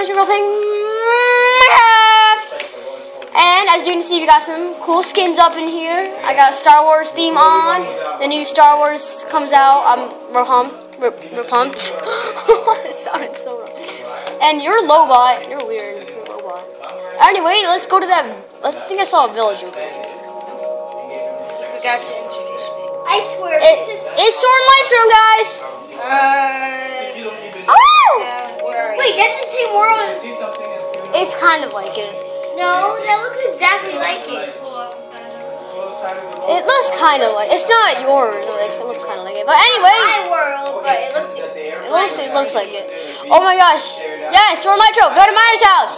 I'm Super playing Minecraft. And as you can see, we got some cool skins up in here. I got a Star Wars theme on. The new Star Wars comes out. I'm we're pumped. We're, we're pumped. it sounded so wrong. And you're a Lobot. You're weird. You're a Lobot. Anyway, let's go to that. I think I saw a village over here. Forgot to introduce me. I swear, It, this is. it's Sword Maestro, guys. Uh, Oh! yeah, where are Wait, you? that's the same world. as- It's kind of like it. No, that looks exactly like it. It looks kind of like it's not yours. Like it looks kind of like it. But anyway, My world, but it looks. it looks it looks like it. Oh my gosh! Yes, Sword Maestro, go to Miner's house.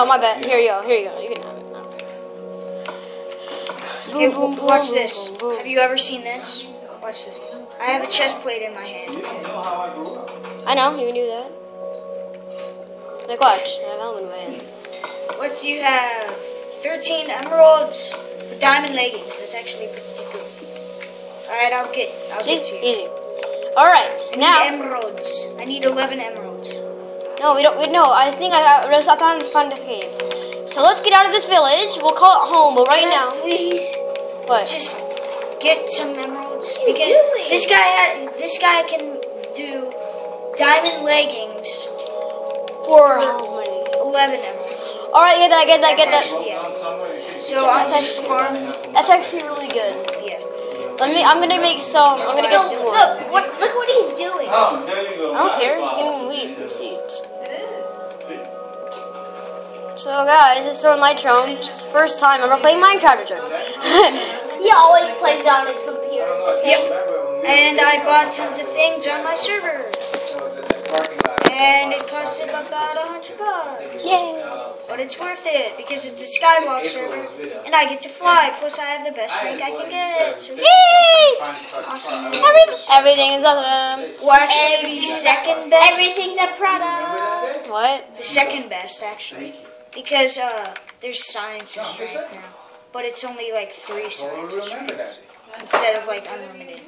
Oh my bad. Here you go. Here you go. You can have it. okay, Boom, boom, boom, watch this. Have you ever seen this? Watch this. I have a chest plate in my hand. You don't know how I grew up. I know you knew that. Like watch, I have helmet in my hand. What do you have? 13 emeralds with diamond leggings. That's actually pretty good. Alright, I'll get I'll See, get to you. easy. All right, I need now. emeralds. I need 11 emeralds. No, we don't. We, no, I think I, I, I thought I found a cave. So let's get out of this village. We'll call it home. But right Can I now, please what? just get some emeralds What because this guy ha- this guy can do diamond leggings for How many? 11 emeralds. All right, get that, get that, get that. Yeah. Down somewhere, you can- So I'll just farm. That's actually really good. Yeah. Let me. I'm gonna make some. I'm gonna get some more. look, what, look what he's doing. Oh, there you go. I don't care. Give me wheat and seeds. So guys, this is one my trumps. First time ever playing Minecraft with her. He always plays on his computer. Yep. And I bought tons of things on my server. And it costed about a hundred bucks. Yay! But it's worth it because it's a skyblock server and I get to fly. Plus I have the best rank I can get. So Yay! awesome. Every, everything is awesome. Well actually the second best Everything's a product. What? the second best actually. Because uh there's science and strength now. But it's only like three science and strength instead of like unlimited.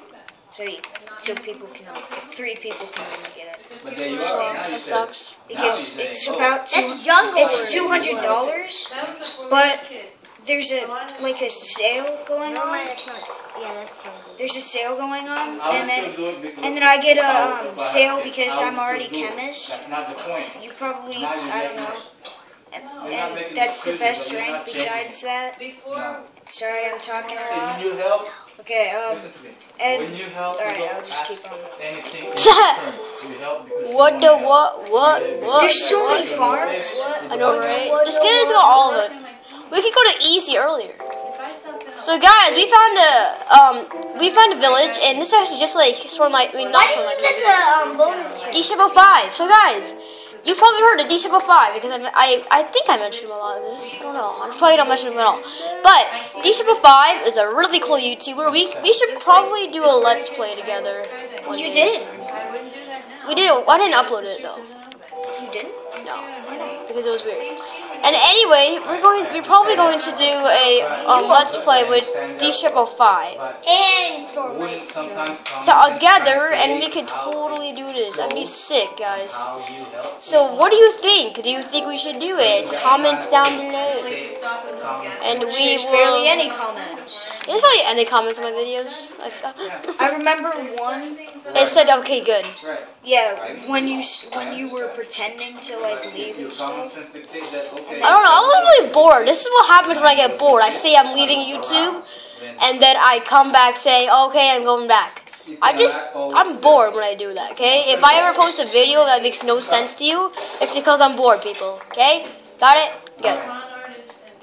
So you, so people can only, three people can only get it. But there you are. Now you That sucks. Because it's about two, That's jungle. it's two hundred dollars, but there's a like a sale going on. Yeah, that's jungle. There's a sale going on, and then still do it because and then I get a um, if I had sale because I would I'm already still do it. chemist. That's not the point. You probably I don't know, and, and that's the best but you're rank. Besides that, No. sorry I'm talking a Hey, lot. When you help, Okay, um, to me. and when you help, alright, you I'll just keep on. anything in. You help because What the what what what? there's so many what? farms. I know, right? Just get into all of it. We could go to easy earlier. So guys, we found a um we found a village, and this is actually just like sort of like I mean not Why sort did you get the um, bonus tree? D Shadow Five. So guys, you probably heard of D Shadow Five because I, I I think I mentioned a lot of this. I don't know. I probably don't mention him at all. But D Shadow Five is a really cool YouTuber. We we should probably do a let's play together. You day. did? We did. I didn't upload it though. You didn't? No, because it was weird. And anyway, we're going. We're probably going to do a um, let's play with D Shadow Five And Storm wouldn't sometimes common to sense together, and we could totally do this. That'd be sick, guys. how you help So, what do you think? Do you think we should do it? Comments down below. take common sense. And we will. barely any comments. There's probably any comments on my videos. I- I remember one. It said, okay, good. Right. Yeah, when you when you were pretending to like leave and stuff. sense dictates that, okay. I don't know. I'm literally bored. This is what happens when I get bored. I say I'm leaving YouTube, and then I come back say, okay, I'm going back. I just, I'm bored when I do that, okay? If I ever post a video that makes no sense to you, it's because I'm bored, people, okay? Got it? Good.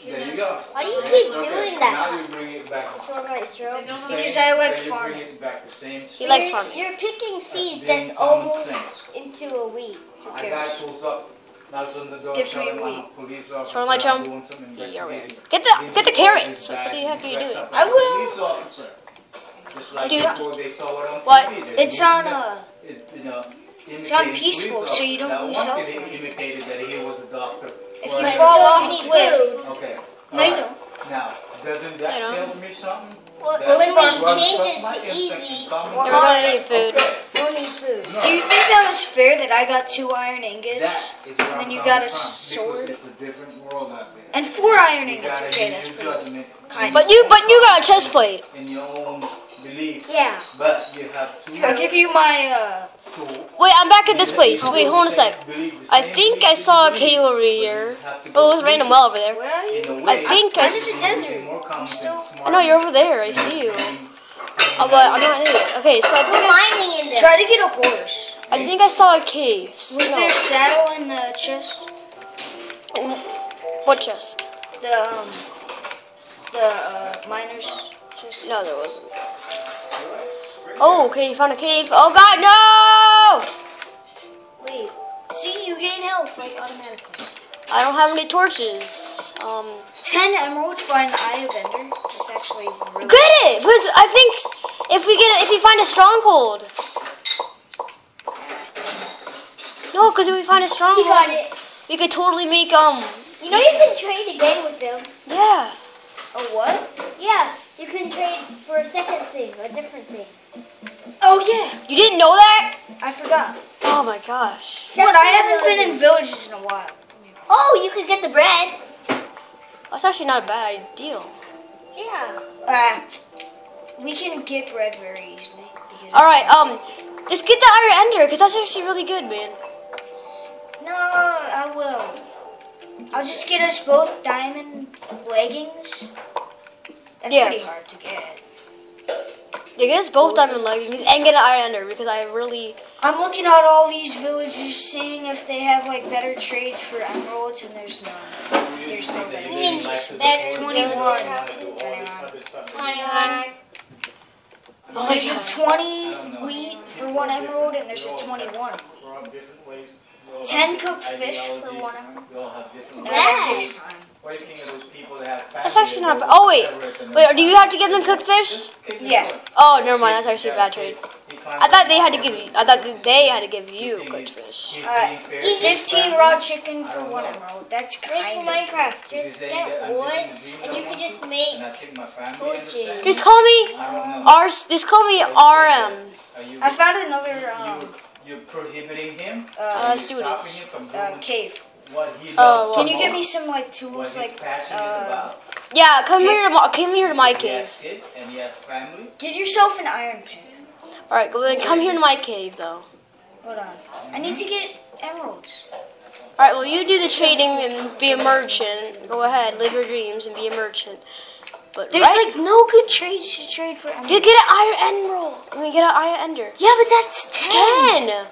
There you go. Why do you keep Okay, doing Now that? you bring it back. Storm Maestro. Same, Because I like then you farming. Bring it back the same He likes You're, farming. you're picking seeds being that's almost sense. into a weed. Who A guy cares? pulls up, knocks on the door, Gives me telling a I'm weed. a police my I'm chum. doing Yeah, right. Get the get the carrots. Like, what the heck are you doing? I will. Police officer. Just like Dude. before they saw it on What? TV. It's a on movie uh it, you know, It's on peaceful, so you don't lose That health one from kid it. imitated that he was a dog. food. Okay. No, you alright. don't. Now, doesn't that don't. tell me something? Well, That when runs we change it to easy, and common we're You're sense. gonna need food. we'll need food. No. Do you think that was fair that I got two iron ingots That is where and then you got a sword it's a different world out there. and four iron You ingots? Okay, that's your pretty judgment kind. But you, but you got a chest plate. In your own belief. Yeah. But you have to. I'll give you my. uh... Wait, I'm back at this place. Wait, hold on a sec. I think I saw a cave believe, over but here. just have to Oh, it was random well over there. Where are you? In a I way, think I I'm s- the desert. still- I know you're over there. I see you. Oh, but I'm not in it. Okay, so I We're think mining in there. Try to get a horse. I think I saw a cave. Was No. there saddle in the chest? What chest? The um, the uh, miners chest. No, there wasn't. Oh, okay, you found a cave. Oh God, no! Wait. See, you gain health like automatically. I don't have any torches. Um, Ten emeralds for an eye of ender. That's actually really. get it because I think if we get a, if we find a stronghold. No, because if we find a stronghold, got it. we could totally make um. You know you can trade again with them. Yeah. A what? Yeah, you can trade for a second thing, a different thing. Oh yeah, You didn't know that? I forgot. Oh my gosh. But I haven't been in villages in a while. Oh, you could get the bread. That's actually not a bad idea. Yeah. Uh, we can get bread very easily. All right, um, let's get the eye of ender because that's actually really good, man. No, I will. I'll just get us both diamond leggings. That's Yeah. pretty hard to get. Yeah, get us both diamond leggings and get an eye of ender because I really. I'm looking at all these villages, seeing if they have like better trades for emeralds, and there's none. There's no better. You mean better 21. Twenty-one. Oh my There's a 20 wheat for one emerald, and there's a 21. 10 cooked fish for one emerald. That takes time. That's actually not bad. Oh wait, wait. Do you have to give them cooked fish? Yeah. Oh, never mind. That's actually a bad trade. I thought they had to give you. I thought they had to give you cooked fish. Uh, 15 raw chicken for one emerald. That's Make for kind of. Minecraft. Just get wood, and you can just make torches. Just call me R. Just call me RM. I found another um, You're prohibiting him. uh, let's do stopping this. him from uh, cave. What he Oh, loves. well. Can you give me some like tools, he's like uh. Yeah, come here to my. Come here to my cave. kids and he has family. get yourself an iron pick. All right, go then. Come here to my cave, though. Hold on. I need to get emeralds. All right. Well, you do the trading and be a merchant. Go ahead, live your dreams and be a merchant. But There's right, like no good trades to trade for emeralds. you get an iron emerald. I mean, get an eye of ender. Yeah, but that's 10. Ten.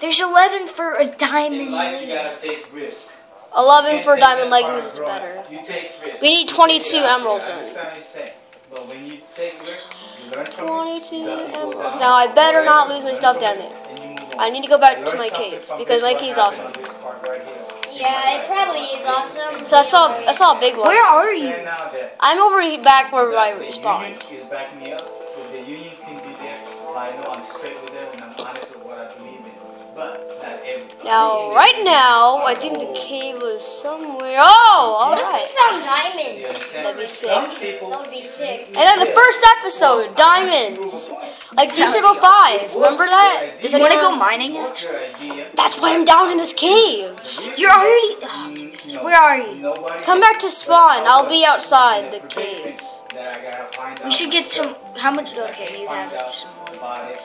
There's 11 for a In diamond. life, you gotta take risks. Eleven for take diamond leggings is better. You take risks. We need 22 take emeralds there. in. Understand what you're saying. But when you take risks, you learn from 22 You got to go emeralds. Now I better not lose my stuff down there. and you move on. I need to go back to my cave because this, my cave's awesome. on this part right here. Yeah, it probably is awesome. 'Cause I saw I saw a big one. Where are you? Now I'm over here back where I the Now, right now, I think the cave was somewhere. Oh, What alright. we found You diamonds? That'd be sick. That would be sick. And then the first episode, diamonds. Like December 5. Remember that? Does You want to go mining? What's? That's why I'm down in this cave. You're already. Oh, Mm, no. Where are you? Come back to spawn. I'll be outside the cave. That I gotta find We should get some. How much? Okay, you Find have out some more.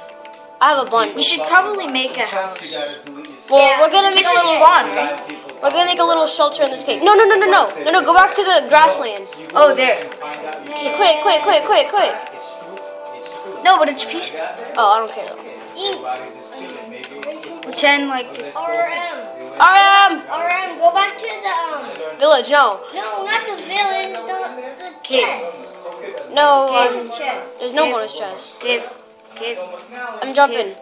About it. I have a We should probably make a house. you gotta do it yourself. Well, we're gonna make This a little. fun, right? We're gonna make a little shelter in this cave. No, no, no, no, no, no, no. Go back to the grasslands. Oh, there. Yeah, quick, quick, quick, quick, quick. It's true. It's true. No, but it's peaceful. I got that. Oh, I don't care. Okay. Everybody's just chilling. Maybe it's just- Pretend like. RM. RM RM, go back to the um. village. No, No, not the village. The, the chest. no. Bonus Um, chest. there's no bonus chest. Cave. Cave. I'm jumping.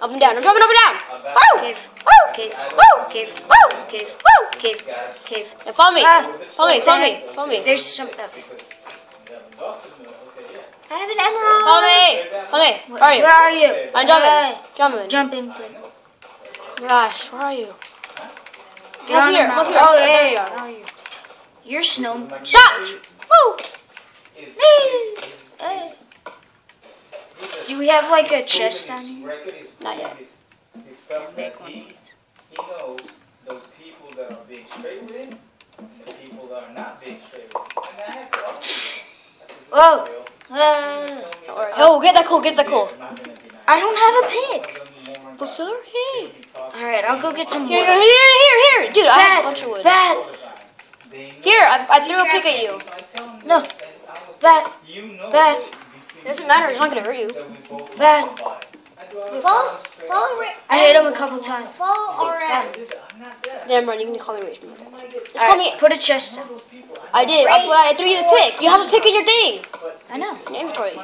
Up and down. I'm jumping up and down. Woo! Cave. Woo! Cave. Woo! Cave. Woo! Cave. Woo! Cave. Cave. Now follow me. Ah, Follow me. what Follow the me. heck? Follow me. There's some. Okay. I have an Follow emerald. me. Follow me. Where are you? Where are you? I'm Hey, jumping. Jumping. Jumping. Gosh, where are you? Get Up on here. the Up mountain. here. Oh, There yeah. you yeah. are. Oh, yeah. You're a snow. Stop! Woo! Is, is, Hey. is, Hey. Is, is Do we have like a chest down here? Not yet. His, his Make one. he, he knows those people that are being straight with him and the people that are not being straight with him. And I have to argue. I said, Whoa. "Bill, Uh, Oh, get that coal, get that coal. they're not gonna be nice. I don't have a pick. Oh, sorry. Alright, I'll go get some Here, wood. here, here, here. Dude, I have a bunch of wood. That, Here, I, I threw a pick at you. No. that, You know that. It doesn't matter, it's not gonna hurt you. that we both that. Follow, follow, Ra- I hit him a couple times. follow RM. I'm not there. Damn right, you can call me rich. Just call me. put a chest down. I did. I, but I threw you the pick. You have a pick in your thing. I know. In inventory.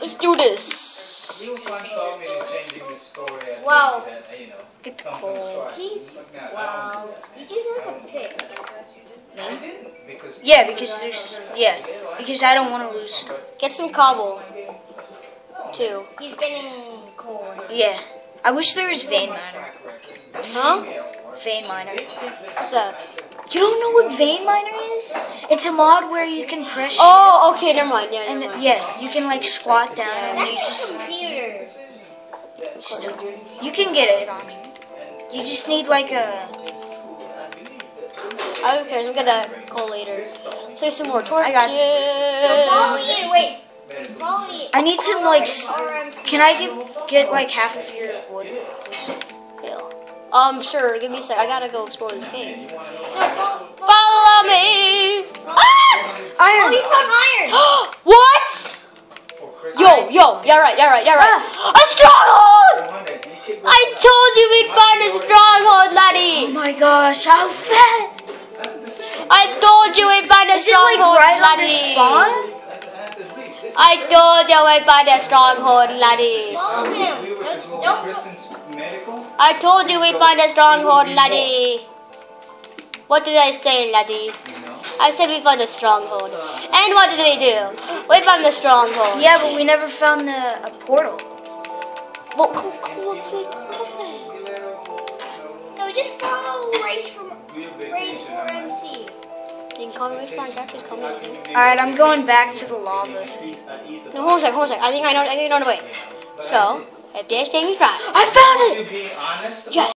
Let's do this. He was trying to talk me into changing the Wow. he said, Get the something coal. starts. He's, Look now, I wow. Did you have a pick? Because Yeah, because there's, yeah, because I don't want to lose. Get some cobble. Too. He's getting coal. Yeah. I wish there was vein miner. Huh? Vein miner. What's that? You don't know what vein miner is? It's a mod where you can press. Oh, okay, never mind. Yeah, And never mind. yeah, you can like squat down and you just computer. you can get it on. You just need like a I don't care. I'll get that coal later. Take some more torches. I got Follow Ian, wait. Follow Ian. I need some like. Can I get get like half of your wood? Yeah. Um, sure. Give me a sec. I gotta go explore this cave. No, follow, follow. Follow me. Ah! Oh, you found iron. what? Yo, yo. Yeah, right. Yeah, right. Yeah, right. A stronghold. I told you we'd find a stronghold, Oh laddie. my gosh, how fat! I told you we'd find a Is it like stronghold, right under laddie. spawn? I told you we'd find a stronghold, laddie. Follow him. We were to go Don't, don't I told you we'd find a stronghold, laddie. What did I say, laddie? I said we found a stronghold. And what did we do? We found the stronghold. Yeah, but we never found the a portal. Well, cool, cool, cool, cool. no, just follow Rage from Rage for MC. You can call me Rich Minecraft, just call me. Alright, I'm going back to the lava. No, hold on a sec, hold on a sec. I think I know, I think I know the way. So, if this thing is right, I found it!